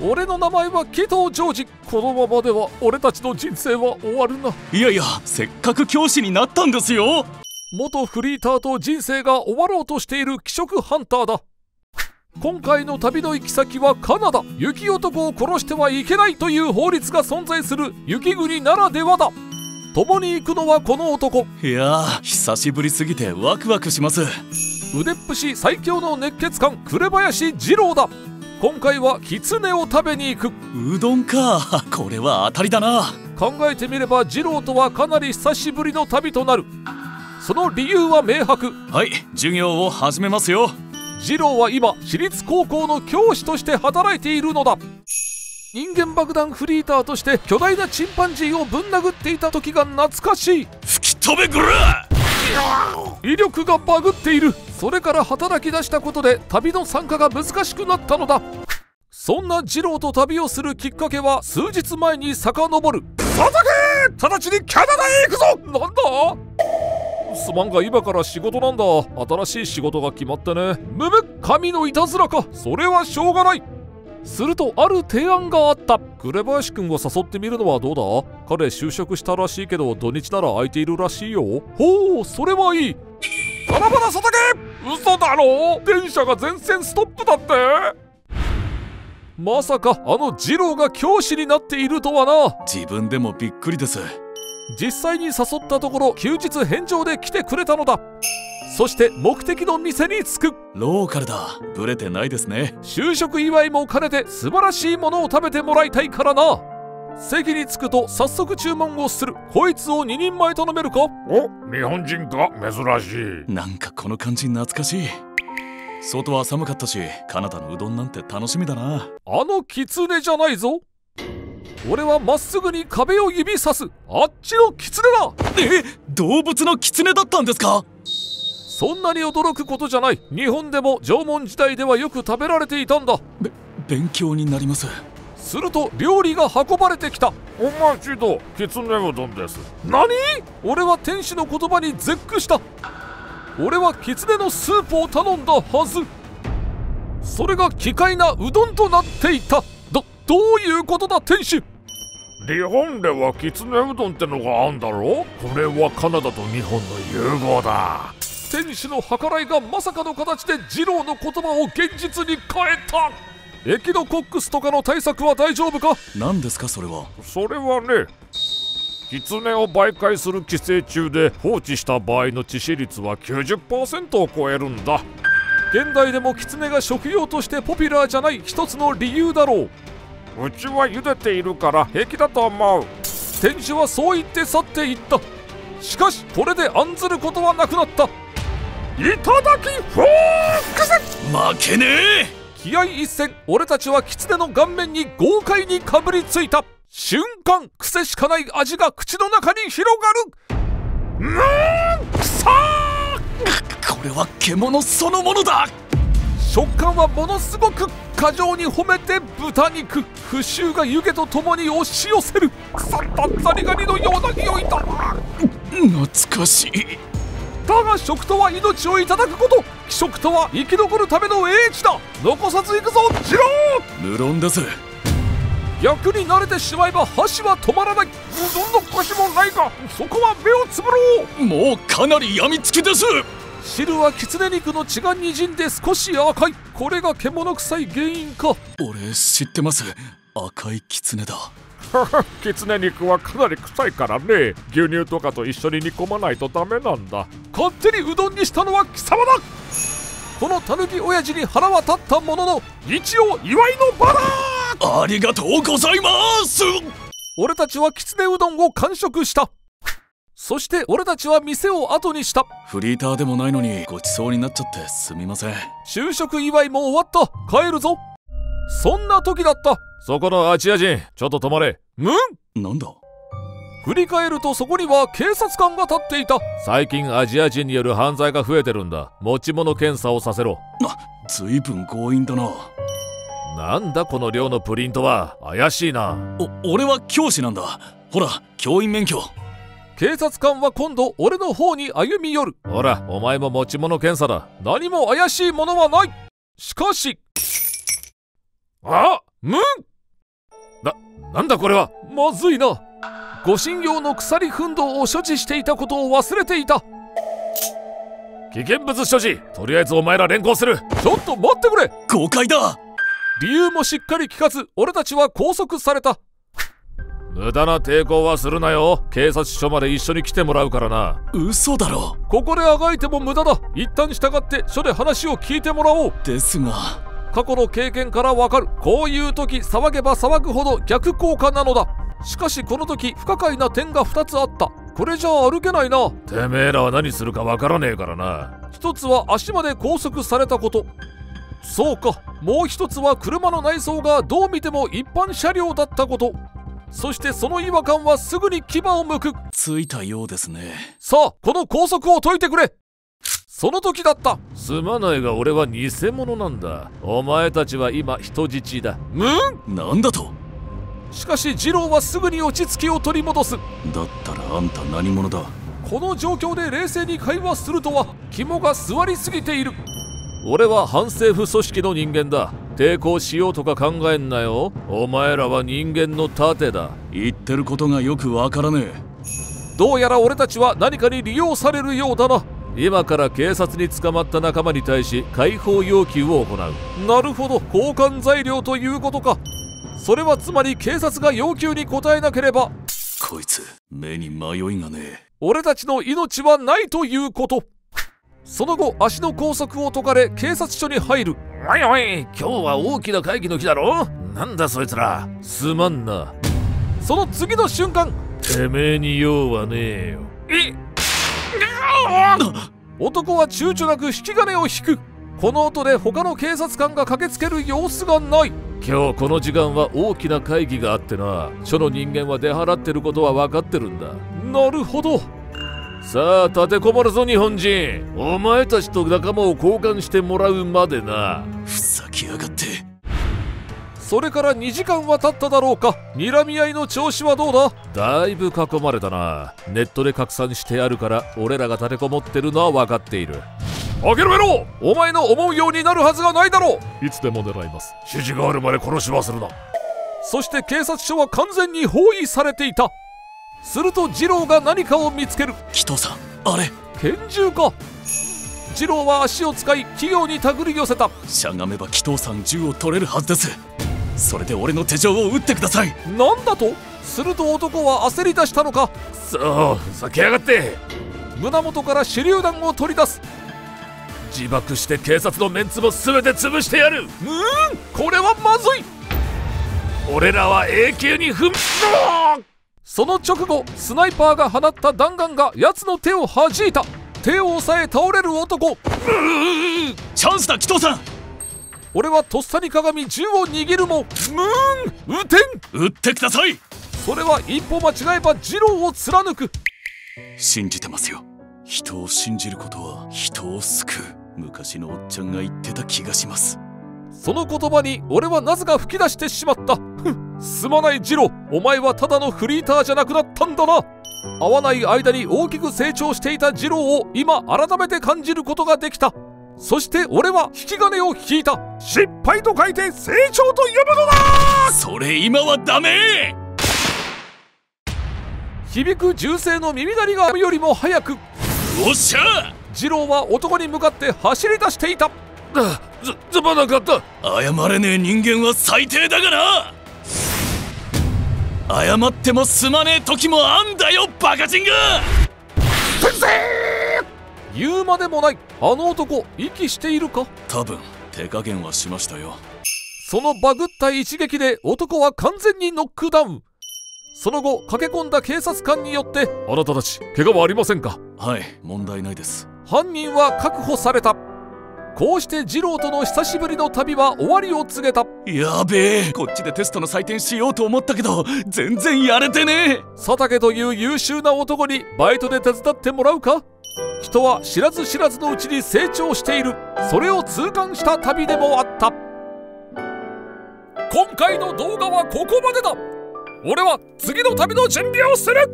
俺の名前は紀藤ジョージ。このままでは俺たちの人生は終わるな。いやいやせっかく教師になったんですよ。元フリーターと人生が終わろうとしている気色ハンターだ。今回の旅の行き先はカナダ。雪男を殺してはいけないという法律が存在する雪国ならではだ。共に行くのはこの男。いやー久しぶりすぎてワクワクします。腕っぷし最強の熱血漢紅林二郎だ今回はキツネを食べに行く。うどんか。これは当たりだな。考えてみれば二郎とはかなり久しぶりの旅となる。その理由は明白。はい授業を始めますよ。二郎は今私立高校の教師として働いているのだ。人間爆弾フリーターとして巨大なチンパンジーをぶん殴っていた時が懐かしい。吹き飛べぐら威力がバグっているそれから働き出したことで旅の参加が難しくなったのだ。そんな二郎と旅をするきっかけは数日前に遡る。佐竹直ちにキャナダへ行くぞ。なんだ？すまんが今から仕事なんだ。新しい仕事が決まってね。むむ神のいたずらか。それはしょうがない。するとある提案があった。紅林くんを誘ってみるのはどうだ？彼就職したらしいけど土日なら空いているらしいよ。ほうそれはいい。バラバラ佐竹嘘だろ電車が全線ストップだって？まさかあの二郎が教師になっているとはな。自分でもびっくりです。実際に誘ったところ休日返上で来てくれたのだ。そして目的の店に着く。ローカルだ。ブレてないですね。就職祝いも兼ねて素晴らしいものを食べてもらいたいからな席に着くと早速注文をする。こいつを2人前頼めるか？お日本人か？珍しい。なんかこの感じ懐かしい。外は寒かったしカナダのうどんなんて楽しみだな。あのキツネじゃないぞ。俺はまっすぐに壁を指さす。あっちのキツネだ。え動物の狐だったんですか？そんなに驚くことじゃない。日本でも縄文時代ではよく食べられていたんだ。勉強になりますすると料理が運ばれてきた。お待ちどきつねうどんです。何？俺は天使の言葉に絶句した。俺はキツネのスープを頼んだはず。それが奇怪なうどんとなっていた。どどういうことだ天使？日本ではきつねうどんってのがあんだろ？これはカナダと日本の融合だ。天使の計らいがまさかの形で二郎の言葉を現実に変えたエキノコックスとかの対策は大丈夫か？何ですかそれは？それはねキツネを媒介する寄生虫で放置した場合の致死率は90%を超えるんだ。現代でもキツネが食用としてポピュラーじゃない一つの理由だろう。うちは茹でているから平気だと思う。店主はそう言って去っていった。しかしこれで案ずることはなくなった。いただきフォーク！ス負けねえ気合一戦俺たちはキツネの顔面に豪快にかぶりついた。瞬間癖しかない味が口の中に広がる。うーんくさこれは獣そのものだ。食感はものすごく過剰に褒めて豚肉腐臭が湯気とともに押し寄せる。腐ったザリガニのような匂いだ。懐かしい。だが食とは命をいただくこと。食とは生き残るための英知だ。残さず行くぞ次郎無論です逆に慣れてしまえば箸は止まらない。うどんの腰もないがそこは目をつぶろう。もうかなりやみつきです。汁はキツネ肉の血がにじんで少し赤い。これが獣臭い原因か。俺知ってます。赤い狐だキツネ肉はかなり臭いからね。牛乳とかと一緒に煮込まないとダメなんだ。勝手にうどんにしたのは貴様だ。このタヌキ親父に腹は立ったものの一応祝いの場だありがとうございます。俺たちはきつねうどんを完食した。そして俺たちは店を後にした。フリーターでもないのにごちそうになっちゃってすみません。就職祝いも終わった。帰るぞそんな時だった。そこのアジア人ちょっと止まれ。むん？なんだ？振り返るとそこには警察官が立っていた。最近アジア人による犯罪が増えてるんだ。持ち物検査をさせろ。ずいぶん強引だな。なんだこの量のプリントは。怪しいな。お俺は教師なんだ。ほら教員免許。警察官は今度俺の方に歩み寄る。ほらお前も持ち物検査だ。何も怪しいものはない。しかしあむんなんだこれは。まずいな。護身用の鎖奮闘を所持していたことを忘れていた。危険物所持。とりあえずお前ら連行する。ちょっと待ってくれ。誤解だ。理由もしっかり聞かず俺たちは拘束された。無駄な抵抗はするなよ。警察署まで一緒に来てもらうからな。嘘だろ。ここであがいても無駄だ。一旦従って署で話を聞いてもらおう。ですが過去の経験からわかる。こういう時騒げば騒ぐほど逆効果なのだ。しかしこの時不可解な点が2つあった。これじゃ歩けないな。てめえらは何するかわからねえからな。一つは足まで拘束されたこと。そうか。もう一つは車の内装がどう見ても一般車両だったこと。そしてその違和感はすぐに牙を向く。ついたようですね。さあこの拘束を解いてくれその時だった。すまないが俺は偽物なんだ。お前たちは今人質だ。むん？なんだと？しかし二郎はすぐに落ち着きを取り戻す。だったらあんた何者だ？この状況で冷静に会話するとは肝が座りすぎている。俺は反政府組織の人間だ。抵抗しようとか考えんなよ。お前らは人間の盾だ。言ってることがよくわからねどうやら俺たちは何かに利用されるようだな今から警察に捕まった仲間に対し解放要求を行う。なるほど。交換材料ということか。それはつまり警察が要求に応えなければ。えこいつ目に迷いがねえ。俺たちの命はないということ。その後足の拘束を解かれ警察署に入る。おいおい今日は大きな会議の日だろ。なんだそいつら。すまんな。その次の瞬間。てめえに用はねえよ。え 男は躊躇なく引き金を引く。この音で他の警察官が駆けつける様子がない。今日この時間は大きな会議があってな。署の人間は出払ってることは分かってるんだ。なるほど。さあ立てこもるぞ日本人。お前たちと仲間を交換してもらうまでな。ふざけやがってそれから2時間は経っただろうか。睨み合いの調子はどうだ？だいぶ囲まれたな。ネットで拡散してあるから俺らが立てこもってるのは分かっている。開けろめろ！お前の思うようになるはずがないだろう！いつでも狙います。指示があるまで殺しはするな。そして警察署は完全に包囲されていた。すると二郎が何かを見つける。紀藤さんあれ？拳銃か。二郎は足を使い器用に手繰り寄せた。しゃがめば紀藤さん銃を取れるはずですそれで俺の手錠を撃ってください。なんだと？すると男は焦り出したのか？そうふざけやがって。胸元から手榴弾を取り出す。自爆して警察のメンツも全て潰してやる。うーんこれはまずい。俺らは永久に踏む。その直後スナイパーが放った弾丸が奴の手を弾いた。手を押さえ倒れる男。チャンスだ紀藤さん俺はとっさにかがみ銃を握るもうーん撃てん撃ってください。それは一歩間違えば二郎を貫く。信じてますよ。人を信じることは人を救う。昔のおっちゃんが言ってた気がします。その言葉に俺はなぜか吹き出してしまった。すまないジロお前はただのフリーターじゃなくなったんだな。会わない間に大きく成長していたジローを今改めて感じることができたそして俺は引き金を引いた。失敗と書いて成長と呼ぶのだ。それ今はダメ。響く銃声の耳鳴りがよりも早く。おっしゃ。ジローは男に向かって走り出していた。あずすまなかった。謝れねえ人間は最低だがな。謝ってもすまねえ時もあんだよバカチンが言うまでもないあの男息しているか？多分手加減はしましたよ。そのバグった一撃で男は完全にノックダウン。その後駆け込んだ警察官によってあなたたち怪我はありませんか？はい問題ないです。犯人は確保されたこうして二郎との久しぶりの旅は終わりを告げた。やべえ。こっちでテストの採点しようと思ったけど全然やれてねえ。佐竹という優秀な男にバイトで手伝ってもらうか？人は知らず知らずのうちに成長している。それを痛感した旅でもあった。今回の動画はここまでだ。俺は次の旅の準備をする